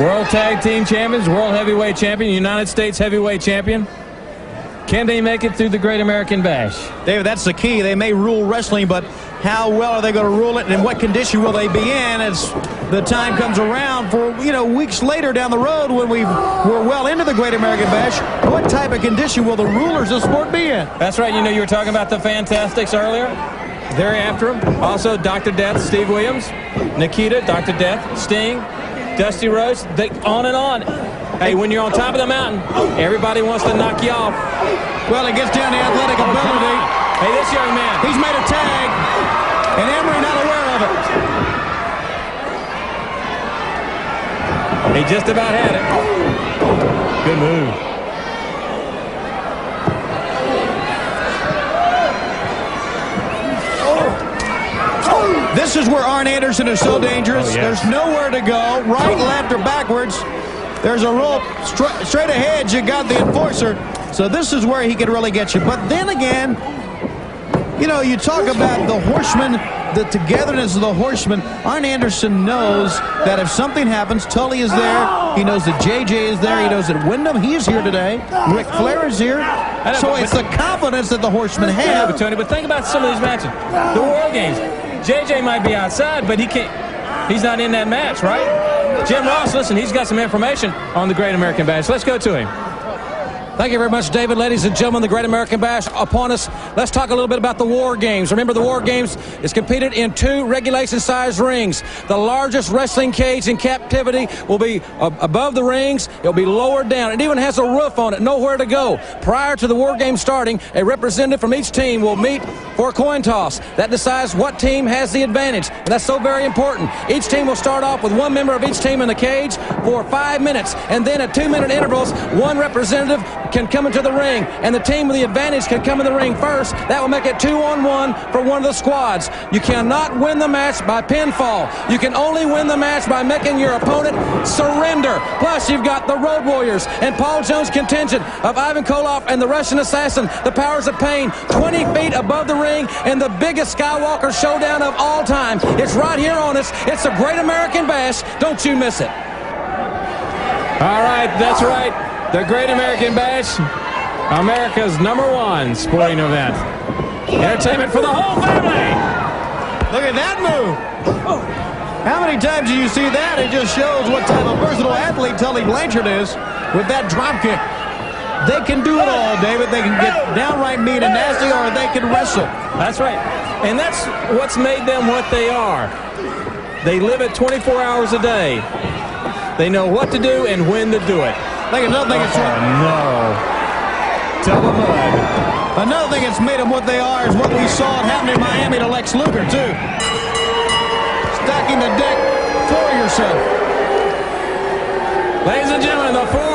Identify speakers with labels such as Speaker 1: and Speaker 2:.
Speaker 1: World Tag Team Champions, World Heavyweight Champion, United States Heavyweight Champion. Can they make it through the Great American Bash?
Speaker 2: David, that's the key. They may rule wrestling, but how well are they going to rule it, and in what condition will they be in as the time comes around for, you know, weeks later down the road when we we're well into the Great American Bash, what type of condition will the rulers of sport be in?
Speaker 1: That's right. You know, you were talking about the Fantastics earlier. They're after them. Also, Dr. Death, Steve Williams, Nikita, Dr. Death, Sting, Dusty Rhodes, they, on and on. Hey, when you're on top of the mountain, everybody wants to knock you off.
Speaker 2: Well, it gets down to athletic ability.
Speaker 1: Hey, this young man.
Speaker 2: He's made a tag, and Emory not aware of
Speaker 1: it. He just about had it. Good move.
Speaker 2: This is where Arn Anderson is so oh, dangerous.
Speaker 1: Oh, yes.
Speaker 2: There's nowhere to go, right, left, or backwards. There's a rope straight, straight ahead. You got the enforcer. So this is where he can really get you. But then again, you know, you talk about the horsemen, the togetherness of the horsemen. Arn Anderson knows that if something happens, Tully is there. He knows that JJ is there. He knows that Windham, he's here today. Ric Flair is here. So it's the confidence that the horsemen have.
Speaker 1: But Tony, but think about some of these matches. The War Games. JJ might be outside, but he can't. He's not in that match, right? Jim Ross, listen, he's got some information on the Great American Bash. Let's go to him.
Speaker 3: Thank you very much, David. Ladies and gentlemen, the Great American Bash upon us. Let's talk a little bit about the War Games. Remember, the War Games is competed in two regulation-sized rings. The largest wrestling cage in captivity will be above the rings. It'll be lowered down. It even has a roof on it, nowhere to go. Prior to the War Games starting, a representative from each team will meet for a coin toss. That decides what team has the advantage. And that's so very important. Each team will start off with one member of each team in the cage for five minutes. And then at two-minute intervals, one representative can come into the ring, and the team with the advantage can come in the ring first. That will make it two on one for one of the squads. You cannot win the match by pinfall. You can only win the match by making your opponent surrender. Plus, you've got the Road Warriors and Paul Jones contingent of Ivan Koloff and the Russian Assassin, the Powers of Pain, 20 feet above the ring, and the biggest Skywalker showdown of all time. It's right here on us. It's the Great American Bash. Don't you miss it.
Speaker 1: All right, that's right. The Great American Bash, America's number one sporting event. Entertainment for the whole family.
Speaker 2: Look at that move. How many times do you see that? It just shows what type of versatile athlete Tully Blanchard is with that drop kick. They can do it all, David. They can get downright mean and nasty, or they can wrestle.
Speaker 1: That's right. And that's what's made them what they are. They live it 24 hours a day. They know what to do and when to do it.
Speaker 2: Think another thing
Speaker 1: oh, no. Tell them what.
Speaker 2: Another thing that's made them what they are is what we saw happen in Miami to Lex Luger, too. Stacking the deck for yourself.
Speaker 1: Ladies and gentlemen, the four